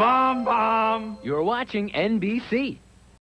Bomb bomb. You're watching NBC.